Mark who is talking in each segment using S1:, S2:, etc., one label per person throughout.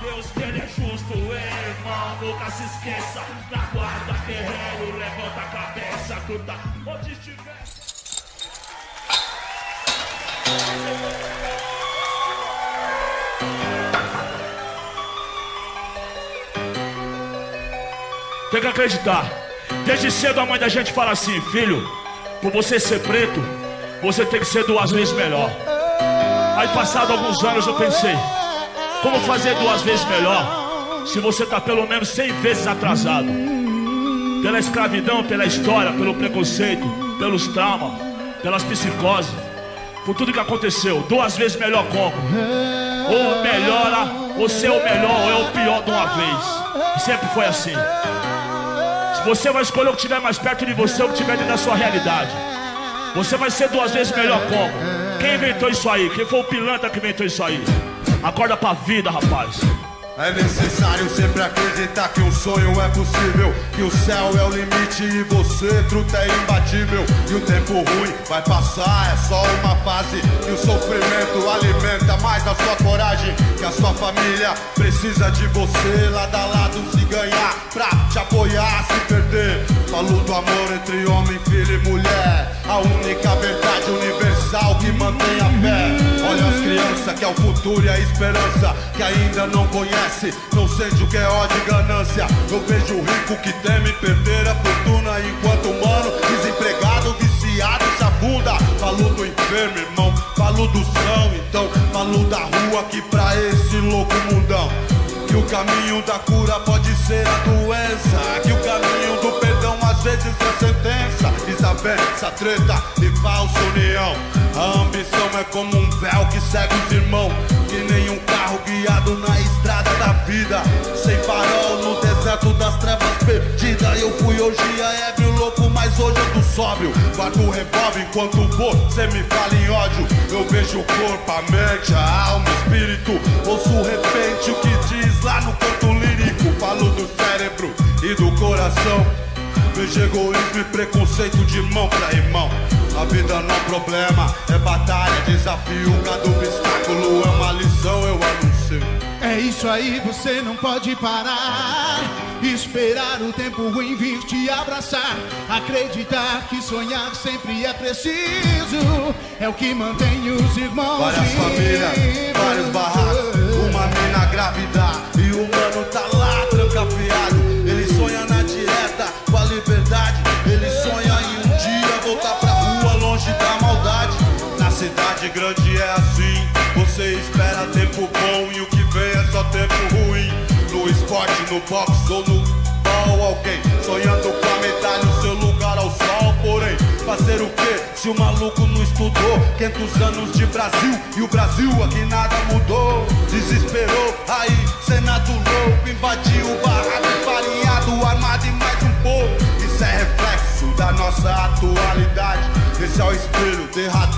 S1: Deus que ele é justo, irmão, nunca se esqueça. Na guarda terreno, levanta a cabeça, gruda onde estiver. Tem que acreditar. Desde cedo a mãe da gente fala assim, filho, por você ser preto, você tem que ser duas vezes melhor. Aí passado alguns anos eu pensei, como fazer duas vezes melhor se você está pelo menos cem vezes atrasado? Pela escravidão, pela história, pelo preconceito, pelos traumas, pelas psicoses, por tudo que aconteceu. Duas vezes melhor como? Ou melhora, ou ser o melhor, ou é o pior de uma vez. E sempre foi assim. Você vai escolher o que estiver mais perto de você, o que estiver dentro da sua realidade. Você vai ser duas vezes melhor como? Quem inventou isso aí? Quem foi o pilantra que inventou isso aí? Acorda pra vida, rapaz.
S2: É necessário sempre acreditar que um sonho é possível Que o céu é o limite e você, truta, é imbatível. E o tempo ruim vai passar, é só uma fase. Que o sofrimento alimenta mais a sua coragem Que a sua família precisa de você. Lado a lado se ganhar, pra te apoiar, se perder. Falo do amor entre homem, filho e mulher. A única verdade universal que mantém a fé. Olha as crianças que é o futuro e a esperança Que ainda não conhece não sente o que é ódio e ganância. Eu vejo o rico que teme perder a fortuna, enquanto o mano desempregado, viciado, se afunda. Falo do enfermo, irmão, falo do são, então falo da rua que pra esse louco mundão. Que o caminho da cura pode ser a doença, que o caminho do perdão às vezes é sentença. Desavença, treta e falsa união. A ambição é como um véu que segue os irmãos, que nem um carro guiado na estrada da vida. Sem farol no deserto das trevas perdida. Eu fui hoje a ébrio louco, mas hoje eu tô sóbrio. Guardo o revólver enquanto você me fala em ódio. Eu vejo o corpo, a mente, a alma, o espírito. Ouço repente o que diz lá no canto lírico. Falo do cérebro e do coração. Vejo egoísmo e preconceito de mão pra irmão. A vida não é problema, é batalha, desafio. Cada obstáculo é uma lição, eu anuncio.
S3: É isso aí, você não pode parar. Esperar o tempo ruim vir te abraçar. Acreditar que sonhar sempre é preciso. É o que mantém os irmãos.
S2: Várias famílias, vários barracos. Uma mina grávida e o cidade grande é assim. Você espera tempo bom e o que vem é só tempo ruim. No esporte, no boxe ou no ball, alguém sonhando com a medalha, o seu lugar ao sol. Porém, fazer o que se o maluco não estudou? 500 anos de Brasil e o Brasil aqui nada mudou.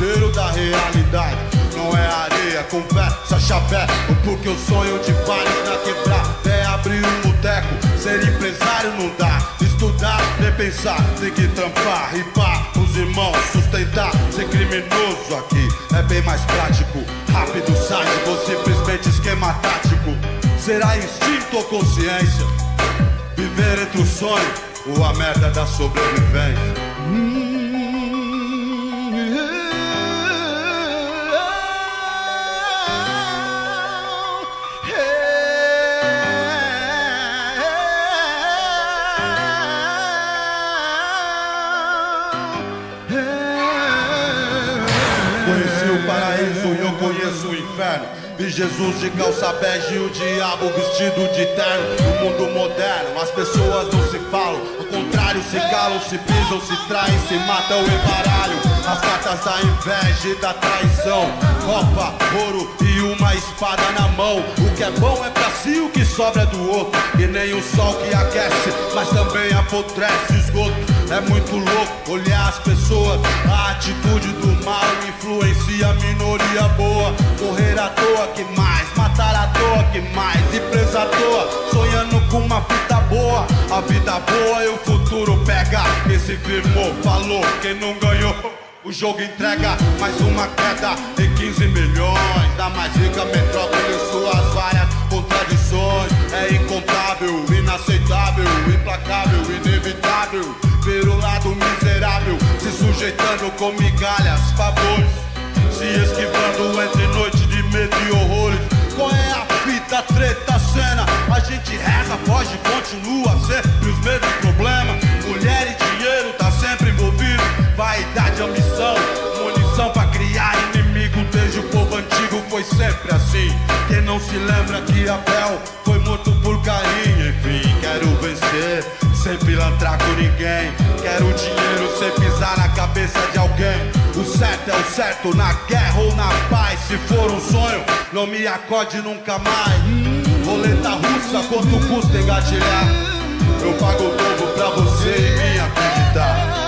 S2: Derradeiro da realidade. Não é areia, conversa, chavé. Porque o sonho de vários na quebrada é abrir um boteco. Ser empresário não dá. Estudar, nem pensar, tem que trampar, ripar os irmãos, sustentar. Ser criminoso aqui é bem mais prático. Rápido, sádico, simplesmente esquema tático. Será instinto ou consciência? Viver entre o sonho ou a merda da sobrevivência? Inferno. Vi Jesus de calça bege e o diabo vestido de terno. No mundo moderno, as pessoas não se falam. Ao contrário, se calam, se pisam, se traem, se matam em baralho. As cartas da inveja e da traição. Copa, ouro e uma espada na mão. O que é bom é pra si, o que sobra é do outro. E nem o sol que aquece, mas também apodrece esgoto. É muito louco olhar as pessoas. A atitude do mal influencia a minoria boa. Correr à toa que mais, matar à toa que mais. E preso à toa, sonhando com uma fita boa. A vida boa e o futuro pega. Esse se firmou, falou, quem não ganhou? O jogo entrega mais uma queda de 15 milhões. Da mais rica metrópole suas várias contradições. É incontável, inaceitável, implacável, inevitável. Ver o lado miserável se sujeitando com migalhas, favores. Se esquivando entre noites treta, cena? A gente reza, foge, continua sempre os mesmos problemas. Mulher e dinheiro tá sempre envolvido. Vaidade, ambição, munição pra criar inimigo. Desde o povo antigo foi sempre assim. Quem não se lembra que Abel foi morto por Caim? Enfim, quero vencer, sem pilantrar com ninguém. Quero dinheiro sem pisar na cabeça de alguém. O certo é o certo, na guerra ou na paz. Se for um sonho, não me acorde nunca mais. Roleta russa, quanto custa engatilhar? Eu pago o dobro pra você me acreditar.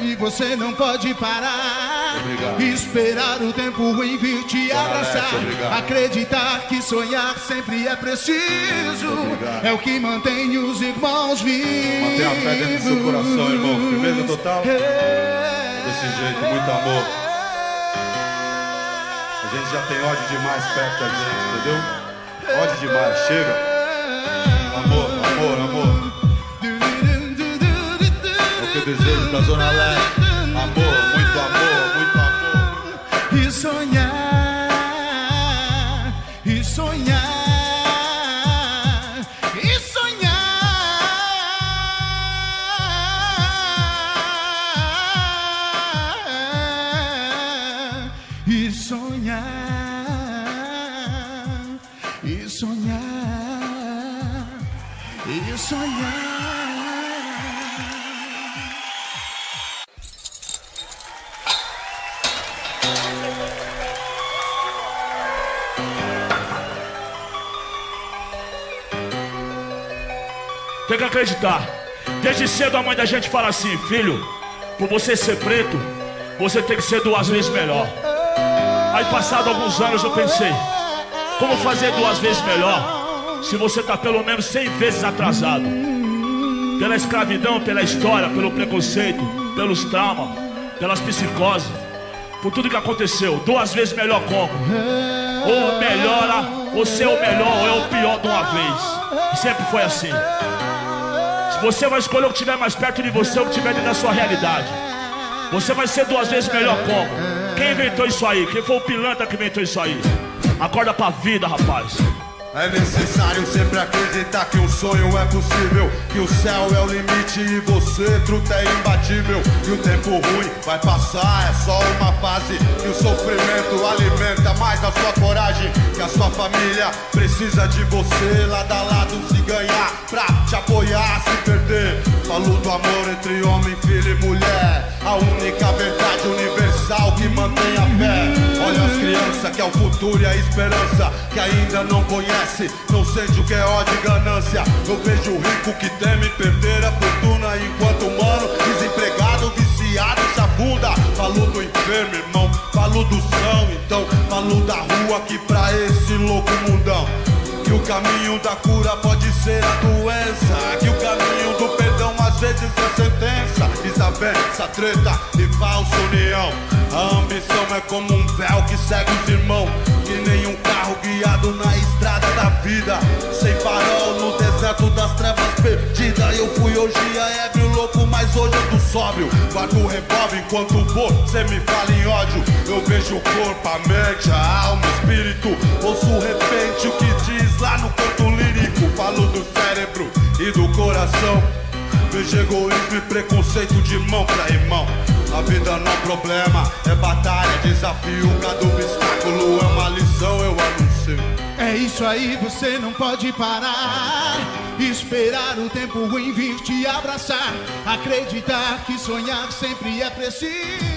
S3: E você não pode parar.
S2: Obrigado.
S3: Esperar o tempo ruim vir te
S2: Dona
S3: abraçar.
S2: Obrigado.
S3: Acreditar que sonhar sempre é preciso.
S2: Obrigado.
S3: É o que mantém os irmãos vivos.
S2: Mantenha a fé dentro do seu coração, irmão. Firmeza total.
S3: É.
S2: Desse jeito, muito amor. A gente já tem ódio demais perto da gente, entendeu? Ódio demais, chega. Amor, amor, amor. O que desejo pra Zona Leste. Amor, muito amor, muito amor.
S3: E sonhar, e sonhar, e sonhar.
S1: Tem que acreditar. Desde cedo a mãe da gente fala assim, filho, por você ser preto, você tem que ser duas vezes melhor. Aí passado alguns anos eu pensei, como fazer duas vezes melhor se você está pelo menos 100 vezes atrasado? Pela escravidão, pela história, pelo preconceito, pelos traumas, pelas psicoses, por tudo que aconteceu. Duas vezes melhor como? Ou melhora, ou ser o melhor, ou é o pior de uma vez. E sempre foi assim. Você vai escolher o que estiver mais perto de você, o que estiver dentro da sua realidade. Você vai ser duas vezes melhor como? Quem inventou isso aí? Quem foi o pilantra que inventou isso aí? Acorda pra vida, rapaz.
S2: É necessário sempre acreditar que um sonho é possível, que o céu é o limite e você, truta, é imbatível. E o tempo ruim vai passar, é só uma fase. E o sofrimento alimenta mais a sua coragem. Que a sua família precisa de você, lado a lado se ganhar, pra te apoiar, se perder. Falo do amor entre homem, filho e mulher. A única verdade universal que mantém a fé. Que é o futuro e a esperança que ainda não conhece, não sente o que é ódio e ganância. Eu vejo o rico que teme perder a fortuna enquanto humano, desempregado, viciado, se afunda. Falo do enfermo, irmão, falo do são, então falo da rua que pra esse louco mundão. Que o caminho da cura pode ser a doença, que o caminho do perdão às vezes é sentença. Desavença, treta e falsa união. A ambição é como um véu que segue os irmãos. Que nem um carro guiado na estrada da vida. Sem farol no deserto das trevas perdida. Eu fui hoje a ébrio louco, mas hoje eu tô sóbrio. Guardo o revólver enquanto você me fala em ódio. Eu vejo o corpo, a mente, a alma, o espírito. Ouço repente o que diz lá no canto lírico. Falo do cérebro e do coração. Vejo egoísmo e preconceito de mão pra irmão. Não é problema, é batalha, desafio. Cada obstáculo é uma lição, eu anuncio.
S3: É isso aí, você não pode parar. Esperar o tempo ruim vir te abraçar. Acreditar que sonhar sempre é preciso.